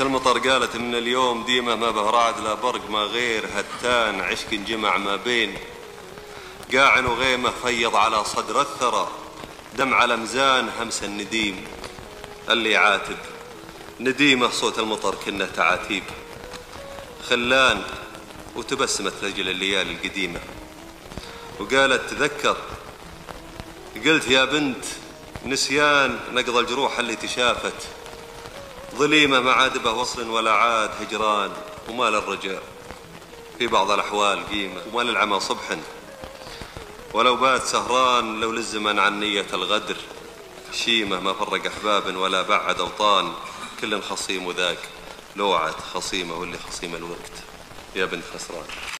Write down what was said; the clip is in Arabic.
المطر قالت من اليوم ديمة ما به رعد لا برق ما غير هتان عشق جمع ما بين. قاع وغيمة فيض على صدر الثرى دم على مزان همس النديم. اللي عاتب نديمة صوت المطر كنا تعاتيب. خلان وتبسمت لجل الليالي القديمة. وقالت تذكر قلت يا بنت نسيان نقض الجروح اللي تشافت. ظليمة ما عاد به وصل ولا عاد هجران وما للرجاء في بعض الأحوال قيمة وما للعمى صبح. ولو بات سهران لو للزمن عن نية الغدر. شيمة ما فرق أحباب ولا بعد أوطان. كل خصيم ذاك لوعة خصيمة واللي خصيم الوقت. يا بنت خسران.